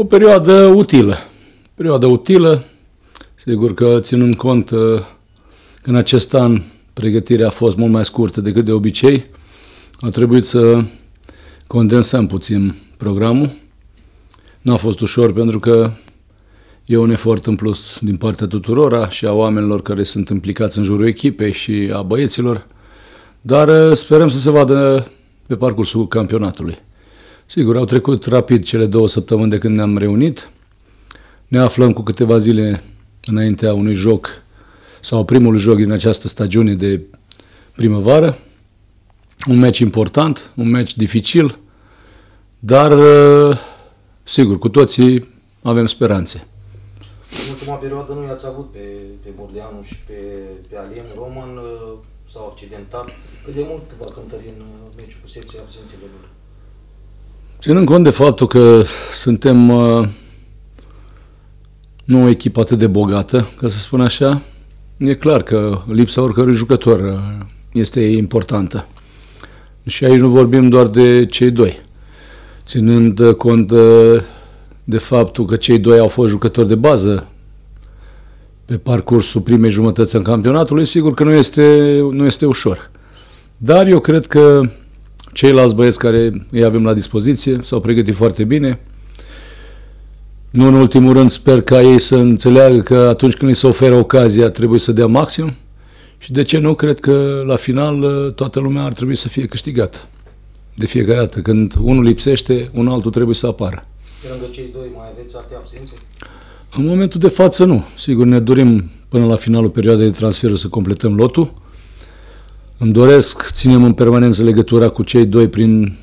O perioadă utilă. Perioadă utilă, sigur că ținând cont că în acest an pregătirea a fost mult mai scurtă decât de obicei, a trebuit să condensăm puțin programul. Nu a fost ușor pentru că e un efort în plus din partea tuturora și a oamenilor care sunt implicați în jurul echipei și a băieților, dar uh, sperăm să se vadă pe parcursul campionatului. Sigur, au trecut rapid cele două săptămâni de când ne-am reunit. Ne aflăm cu câteva zile înaintea unui joc sau primul joc din această stagiune de primăvară. Un meci important, un meci dificil, dar uh, sigur, cu toții avem speranțe. În ultima perioadă nu i-ați avut pe, pe Bordeanu și pe, pe Alien Roman, uh, s-au accidentat. Cât de mult va cântări în uh, meciul cu secția absențele lor? Ținând cont de faptul că suntem uh, nu o echipă atât de bogată, ca să spun așa, e clar că lipsa oricărui jucător uh, este importantă. Și aici nu vorbim doar de cei doi. Ținând cont de, de faptul că cei doi au fost jucători de bază pe parcursul primei jumătăți în campionatului, sigur că nu este, nu este ușor. Dar eu cred că ceilalți băieți care îi avem la dispoziție s-au pregătit foarte bine. Nu în ultimul rând sper ca ei să înțeleagă că atunci când li se oferă ocazia trebuie să dea maxim și de ce nu, cred că la final toată lumea ar trebui să fie câștigată. De fiecare dată, când unul lipsește, un altul trebuie să apară. Pe lângă cei doi mai aveți alte absențe? În momentul de față nu. Sigur, ne dorim până la finalul perioadei de transfer să completăm lotul. Îmi doresc, ținem în permanență legătura cu cei doi prin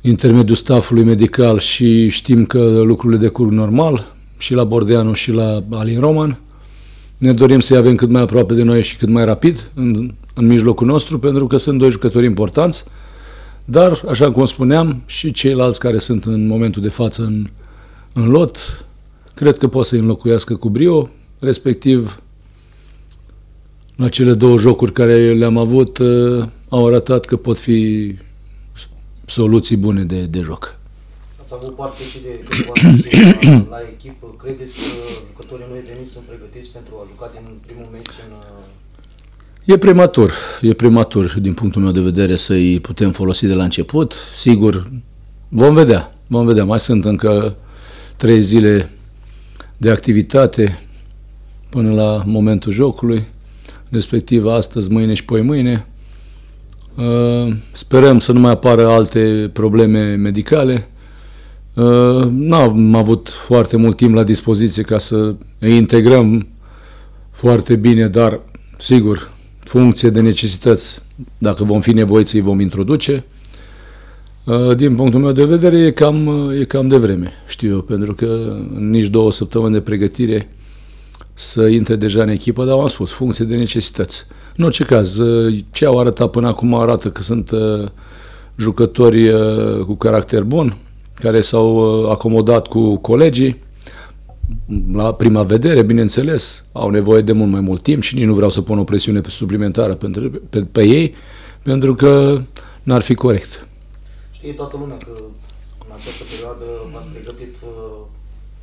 intermediul staffului medical și știm că lucrurile decurg normal și la Bordeanu și la Alin Roman. Ne dorim să-i avem cât mai aproape de noi și cât mai rapid în, în mijlocul nostru, pentru că sunt doi jucători importanți, dar, așa cum spuneam, și ceilalți care sunt în momentul de față în, în lot, cred că pot să-i înlocuiască cu brio, respectiv la cele două jocuri care le-am avut uh, au arătat că pot fi soluții bune de, de joc. Ați avut parte și de câteva la, la echipă. Credeți că jucătorii noi veniți sunt pregătiți pentru a juca din primul meci în... Uh, e prematur, e prematur din punctul meu de vedere să-i putem folosi de la început. Sigur, vom vedea, vom vedea. Mai sunt încă trei zile de activitate până la momentul jocului respectiv astăzi, mâine și poi mâine. Uh, sperăm să nu mai apară alte probleme medicale. Uh, n-am avut foarte mult timp la dispoziție ca să îi integrăm foarte bine, dar, sigur, funcție de necesități, dacă vom fi nevoiți, îi vom introduce. Uh, din punctul meu de vedere, e cam, e cam de vreme, știu eu, pentru că nici două săptămâni de pregătire să intre deja în echipă, dar am spus, funcție de necesități. În orice caz, uh, ce au arătat până acum arată că sunt uh, jucători uh, cu caracter bun, care s-au acomodat cu colegii, la prima vedere, bineînțeles, au nevoie de mult mai mult timp și nici nu vreau să pun o presiune suplimentară pentru, pe, pe ei, pentru că n-ar fi corect. Știe toată lumea că în această perioadă v-ați pregătit,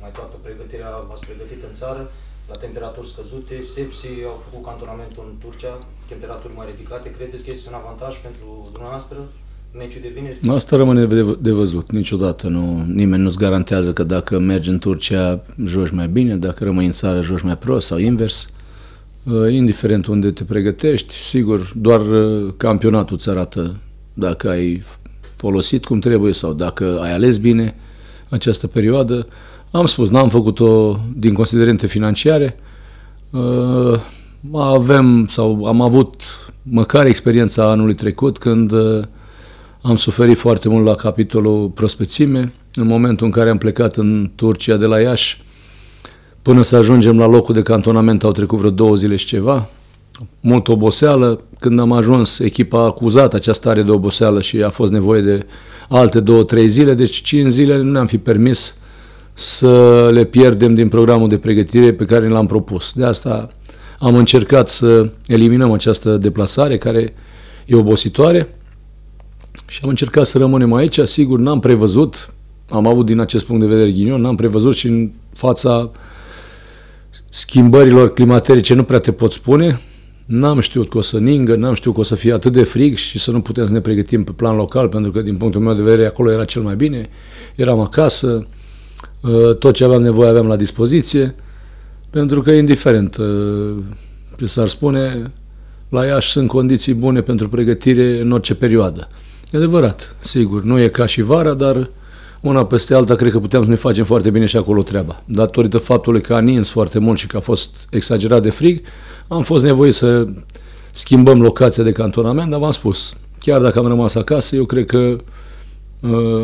mai toată pregătirea v-ați pregătit în țară, la temperaturi scăzute. Sepsi au făcut cantonamentul în Turcia, temperaturi mai ridicate. Credeți că este un avantaj pentru dumneavoastră? Meciul de vineri? Asta rămâne de, de văzut. Niciodată nu, nimeni nu-ți garantează că dacă mergi în Turcia joci mai bine, dacă rămâi în țară joci mai prost sau invers. Uh, indiferent unde te pregătești, sigur, doar uh, campionatul îți arată dacă ai folosit cum trebuie sau dacă ai ales bine această perioadă. Am spus, n-am făcut-o din considerente financiare. Uh, avem sau am avut măcar experiența anului trecut când uh, am suferit foarte mult la capitolul prospețime. În momentul în care am plecat în Turcia de la Iași, până să ajungem la locul de cantonament au trecut vreo două zile și ceva. Mult oboseală. Când am ajuns, echipa a acuzat această stare de oboseală și a fost nevoie de alte două, trei zile, deci cinci zile nu ne-am fi permis să le pierdem din programul de pregătire pe care l-am propus. De asta am încercat să eliminăm această deplasare care e obositoare și am încercat să rămânem aici. Sigur, n-am prevăzut am avut din acest punct de vedere ghinion, n-am prevăzut și în fața schimbărilor climaterice nu prea te pot spune. N-am știut că o să ningă, n-am știut că o să fie atât de frig și să nu putem să ne pregătim pe plan local, pentru că din punctul meu de vedere acolo era cel mai bine. Eram acasă, uh, tot ce aveam nevoie aveam la dispoziție, pentru că indiferent uh, ce s-ar spune, la Iași sunt condiții bune pentru pregătire în orice perioadă. E adevărat, sigur, nu e ca și vara, dar una peste alta cred că puteam să ne facem foarte bine și acolo treaba. Datorită faptului că a nins foarte mult și că a fost exagerat de frig, am fost nevoit să schimbăm locația de cantonament, dar v-am spus, chiar dacă am rămas acasă, eu cred că uh,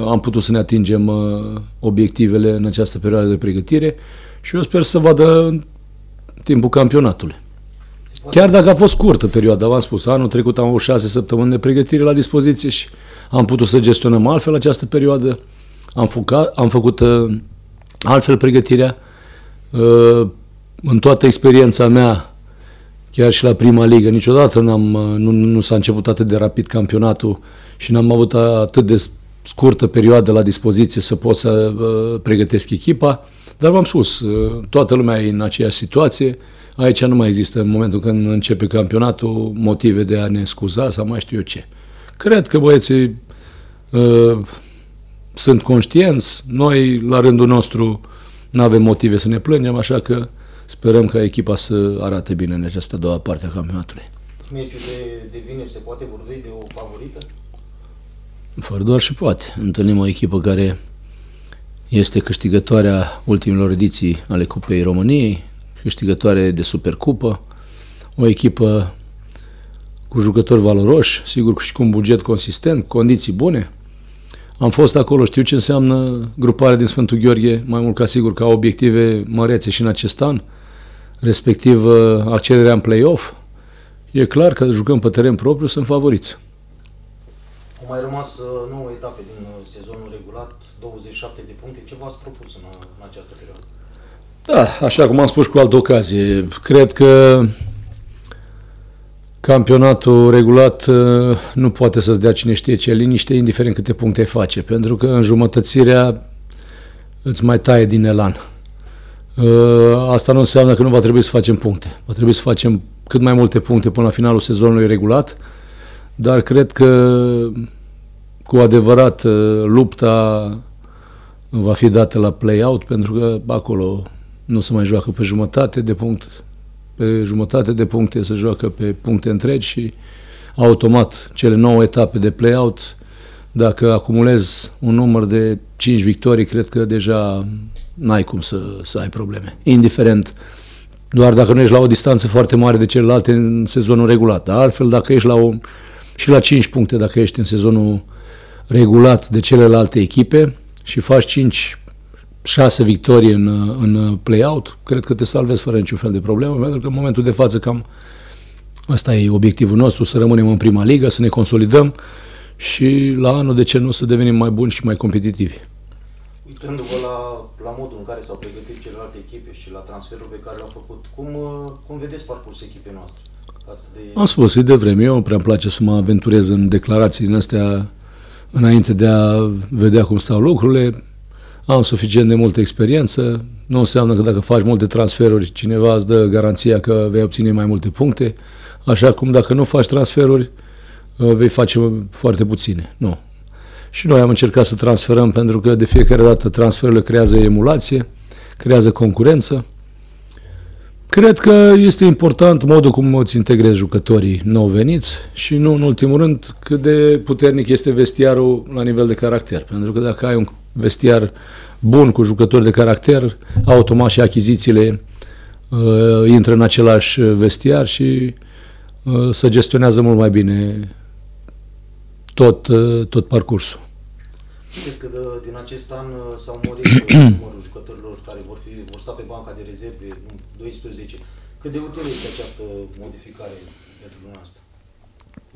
am putut să ne atingem uh, obiectivele în această perioadă de pregătire și eu sper să vadă în timpul campionatului. Chiar dacă a fost scurtă perioada, v-am spus, anul trecut am avut șase săptămâni de pregătire la dispoziție și am putut să gestionăm altfel această perioadă, am, fucat, am făcut uh, altfel pregătirea. Uh, în toată experiența mea, chiar și la prima ligă, niciodată n-am, uh, nu, nu s-a început atât de rapid campionatul și n-am avut atât de scurtă perioadă la dispoziție să pot să uh, pregătesc echipa, dar v-am spus, uh, toată lumea e în aceeași situație, Aici nu mai există în momentul când începe campionatul motive de a ne scuza sau mai știu eu ce. Cred că băieții uh, sunt conștienți, noi la rândul nostru nu avem motive să ne plângem, așa că sperăm ca echipa să arate bine în această a doua parte a campionatului. Meciul de, de vineri se poate vorbi de o favorită? Fără doar și poate. Întâlnim o echipă care este câștigătoarea ultimilor ediții ale Cupei României, câștigătoare de Supercupă, o echipă cu jucători valoroși, sigur și cu un buget consistent, condiții bune. Am fost acolo, știu ce înseamnă gruparea din Sfântul Gheorghe, mai mult ca sigur ca obiective mărețe și în acest an, respectiv uh, accederea în play-off. E clar că jucăm pe teren propriu, sunt favoriți. Au mai rămas 9 uh, etape din uh, sezonul regulat, 27 de puncte. Ce v-ați propus în, în această perioadă? Da, așa cum am spus cu altă ocazie, cred că campionatul regulat uh, nu poate să-ți dea cine știe ce liniște, indiferent câte puncte face, pentru că în jumătățirea îți mai taie din elan. Uh, asta nu înseamnă că nu va trebui să facem puncte. Va trebui să facem cât mai multe puncte până la finalul sezonului regulat, dar cred că cu adevărat uh, lupta va fi dată la play-out, pentru că acolo nu se mai joacă pe jumătate de punct, pe jumătate de puncte se joacă pe puncte întregi și automat cele 9 etape de play-out, dacă acumulezi un număr de 5 victorii, cred că deja n-ai cum să, să ai probleme. Indiferent, doar dacă nu ești la o distanță foarte mare de celelalte în sezonul regulat. Altfel, dacă ești la o, și la 5 puncte, dacă ești în sezonul regulat de celelalte echipe și faci 5 șase victorii în, în play-out, cred că te salvezi fără niciun fel de problemă, pentru că în momentul de față cam ăsta e obiectivul nostru, să rămânem în prima ligă, să ne consolidăm și la anul, de ce nu, să devenim mai buni și mai competitivi. Uitându-vă la, la modul în care s-au pregătit celelalte echipe și la transferul pe care l-au făcut, cum, cum vedeți parcursul echipei noastre? De... Am spus, e de vreme. Eu prea îmi place să mă aventurez în declarații din astea înainte de a vedea cum stau lucrurile am suficient de multă experiență, nu înseamnă că dacă faci multe transferuri, cineva îți dă garanția că vei obține mai multe puncte, așa cum dacă nu faci transferuri, uh, vei face foarte puține. Nu. Și noi am încercat să transferăm pentru că de fiecare dată transferurile creează emulație, creează concurență. Cred că este important modul cum îți integrezi jucătorii nou veniți și nu în ultimul rând cât de puternic este vestiarul la nivel de caracter. Pentru că dacă ai un vestiar bun cu jucători de caracter, automat și achizițiile uh, intră în același vestiar și uh, se gestionează mult mai bine tot, uh, tot parcursul. Știți că de, din acest an uh, s-au mărit uh, numărul jucătorilor care vor, fi, vor sta pe banca de rezerve, 12. Cât de utilă este această modificare pentru dumneavoastră?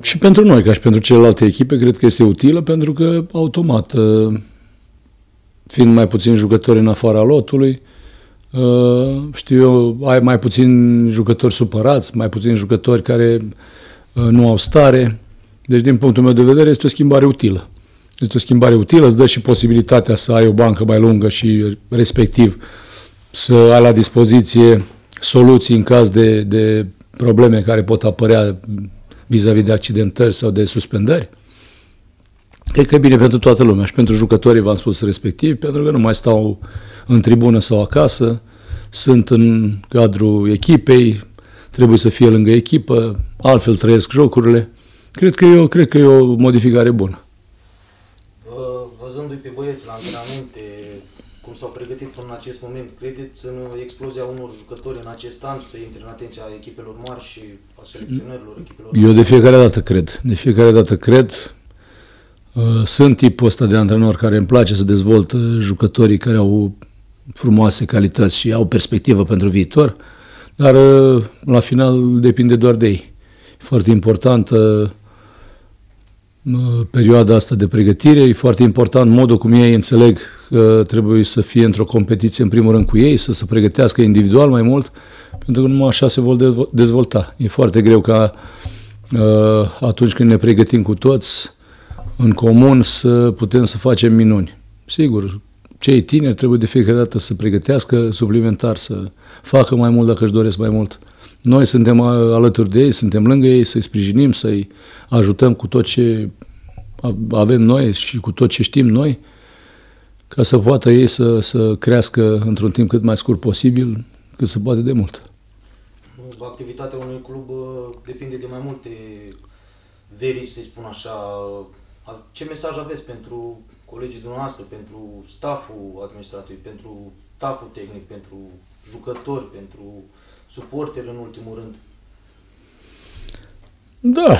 Și pentru noi, ca și pentru celelalte echipe, cred că este utilă pentru că automat uh, fiind mai puțini jucători în afara lotului, uh, știu eu, ai mai puțini jucători supărați, mai puțini jucători care uh, nu au stare. Deci, din punctul meu de vedere, este o schimbare utilă. Este o schimbare utilă, îți dă și posibilitatea să ai o bancă mai lungă și respectiv să ai la dispoziție soluții în caz de, de probleme care pot apărea vis-a-vis de accidentări sau de suspendări. Cred că e bine pentru toată lumea și pentru jucătorii, v-am spus respectiv, pentru că nu mai stau în tribună sau acasă, sunt în cadrul echipei, trebuie să fie lângă echipă, altfel trăiesc jocurile. Cred că e o, cred că e o modificare bună. Văzându-i pe băieți la antrenamente, cum s-au pregătit în acest moment, credeți în explozia unor jucători în acest an să intre în atenția echipelor mari și a selecționărilor echipelor Eu de fiecare dată cred. De fiecare dată cred. Uh, sunt tipul ăsta de antrenor care îmi place să dezvoltă jucătorii care au frumoase calități și au perspectivă pentru viitor, dar uh, la final depinde doar de ei. E foarte importantă uh, perioada asta de pregătire, e foarte important modul cum ei înțeleg că trebuie să fie într-o competiție în primul rând cu ei, să se pregătească individual mai mult, pentru că numai așa se vor dezvolta. E foarte greu ca uh, atunci când ne pregătim cu toți, în comun, să putem să facem minuni. Sigur, cei tineri trebuie de fiecare dată să pregătească suplimentar, să facă mai mult dacă își doresc mai mult. Noi suntem alături de ei, suntem lângă ei, să-i sprijinim, să-i ajutăm cu tot ce avem noi și cu tot ce știm noi, ca să poată ei să, să crească într-un timp cât mai scurt posibil, cât se poate de mult. Activitatea unui club uh, depinde de mai multe verici, să spun așa. Ce mesaj aveți pentru colegii dumneavoastră, pentru stafful administrativ, pentru stafful tehnic, pentru jucători, pentru suporteri în ultimul rând? Da.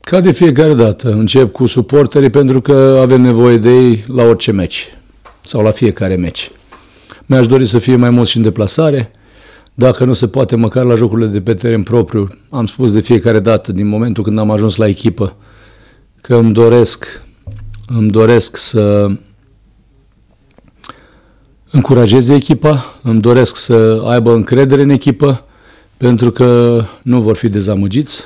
Ca de fiecare dată, încep cu suporterii pentru că avem nevoie de ei la orice meci sau la fiecare meci. Mi-aș dori să fie mai mult și în deplasare, dacă nu se poate, măcar la jocurile de pe teren propriu. Am spus de fiecare dată, din momentul când am ajuns la echipă, că îmi doresc, îmi doresc să încurajeze echipa, îmi doresc să aibă încredere în echipă, pentru că nu vor fi dezamăgiți.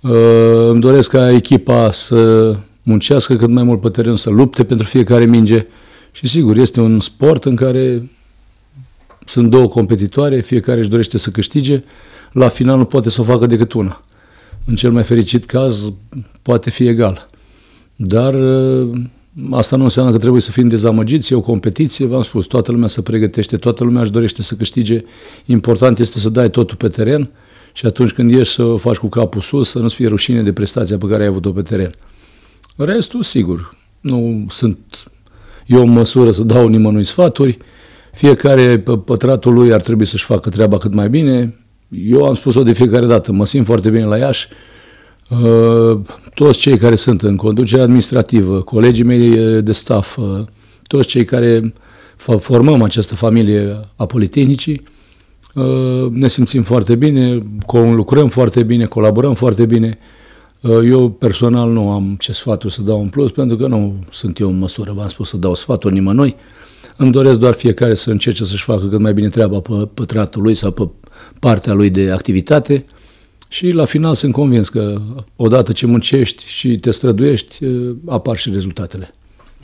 Uh, îmi doresc ca echipa să muncească cât mai mult pe teren, să lupte pentru fiecare minge și sigur, este un sport în care sunt două competitoare, fiecare își dorește să câștige, la final nu poate să o facă decât una în cel mai fericit caz, poate fi egal. Dar uh, asta nu înseamnă că trebuie să fim dezamăgiți, e o competiție, v-am spus, toată lumea se pregătește, toată lumea își dorește să câștige. Important este să dai totul pe teren și atunci când ieși să o faci cu capul sus, să nu-ți fie rușine de prestația pe care ai avut-o pe teren. Restul, sigur, nu sunt eu în măsură să dau nimănui sfaturi, fiecare pe pătratul lui ar trebui să-și facă treaba cât mai bine, eu am spus-o de fiecare dată, mă simt foarte bine la Iași, uh, toți cei care sunt în conducere administrativă, colegii mei de staff, uh, toți cei care formăm această familie a Politehnicii, uh, ne simțim foarte bine, lucrăm foarte bine, colaborăm foarte bine. Eu personal nu am ce sfaturi să dau în plus, pentru că nu sunt eu în măsură, v-am spus, să dau sfaturi nimănui. Îmi doresc doar fiecare să încerce să-și facă cât mai bine treaba pe pătratul lui sau pe partea lui de activitate și la final sunt convins că odată ce muncești și te străduiești, apar și rezultatele.